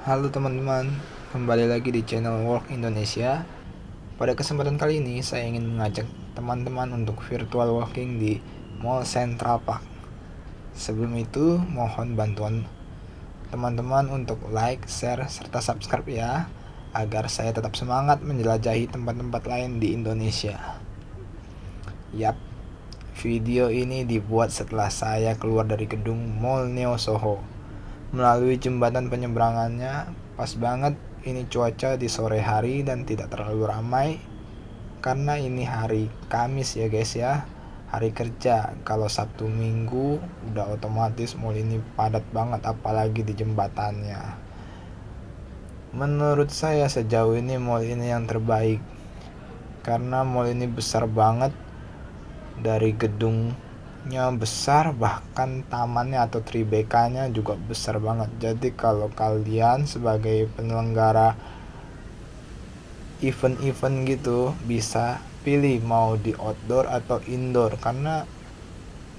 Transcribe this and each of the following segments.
Halo teman-teman, kembali lagi di channel Work Indonesia. Pada kesempatan kali ini saya ingin mengajak teman-teman untuk virtual walking di Mall Central Park. Sebelum itu, mohon bantuan teman-teman untuk like, share, serta subscribe ya, agar saya tetap semangat menjelajahi tempat-tempat lain di Indonesia. Yap, video ini dibuat setelah saya keluar dari gedung Mall Neo Soho melalui jembatan penyeberangannya pas banget ini cuaca di sore hari dan tidak terlalu ramai. Karena ini hari Kamis ya guys ya. Hari kerja. Kalau Sabtu Minggu udah otomatis mall ini padat banget apalagi di jembatannya. Menurut saya sejauh ini mall ini yang terbaik. Karena mall ini besar banget dari gedung nya besar bahkan tamannya atau tribekanya juga besar banget. Jadi kalau kalian sebagai penyelenggara event-event gitu bisa pilih mau di outdoor atau indoor karena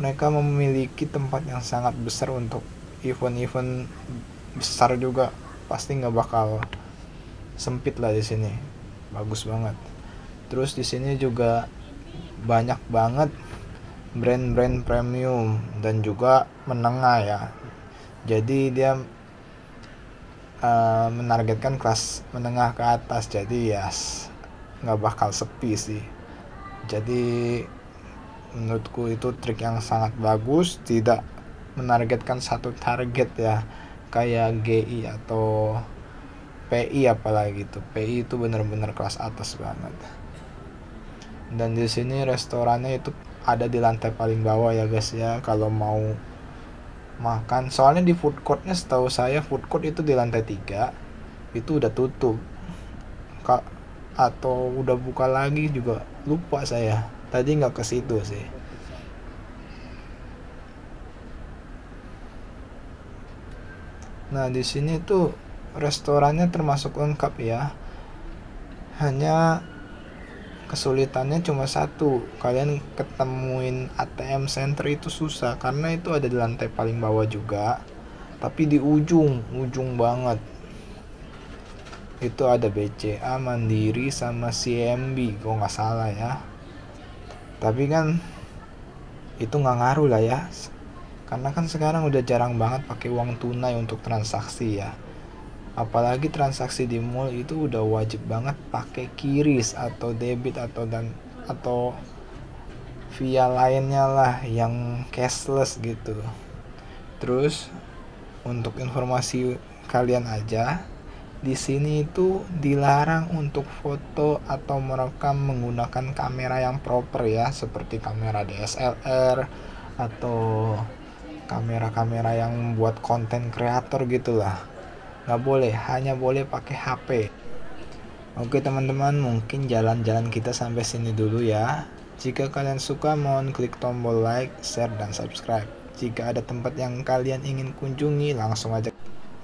mereka memiliki tempat yang sangat besar untuk event-event besar juga. Pasti nggak bakal sempit lah di sini. Bagus banget. Terus di sini juga banyak banget brand-brand premium dan juga menengah ya. Jadi dia uh, menargetkan kelas menengah ke atas. Jadi ya nggak bakal sepi sih. Jadi menurutku itu trik yang sangat bagus tidak menargetkan satu target ya kayak GI atau PI apalagi itu PI itu benar-benar kelas atas banget. Dan di sini restorannya itu ada di lantai paling bawah ya guys ya kalau mau makan. Soalnya di food courtnya setahu saya food court itu di lantai tiga itu udah tutup. Kak atau udah buka lagi juga lupa saya. Tadi nggak ke situ sih. Nah di sini tuh restorannya termasuk lengkap ya. Hanya kesulitannya cuma satu. Kalian ketemuin ATM center itu susah karena itu ada di lantai paling bawah juga. Tapi di ujung ujung banget. Itu ada BCA Mandiri sama CMB kok nggak salah ya. Tapi kan itu nggak ngaruh lah ya. Karena kan sekarang udah jarang banget pakai uang tunai untuk transaksi ya apalagi transaksi di mall itu udah wajib banget pakai kiris atau debit atau dan atau via lainnya lah yang cashless gitu. Terus untuk informasi kalian aja di sini itu dilarang untuk foto atau merekam menggunakan kamera yang proper ya seperti kamera DSLR atau kamera-kamera yang buat konten kreator gitulah nggak boleh hanya boleh pakai HP oke teman-teman mungkin jalan-jalan kita sampai sini dulu ya jika kalian suka mohon klik tombol like share dan subscribe jika ada tempat yang kalian ingin kunjungi langsung aja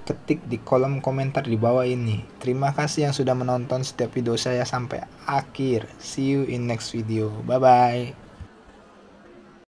ketik di kolom komentar di bawah ini. Terima kasih yang sudah menonton setiap video saya sampai akhir. See you in next video. Bye bye.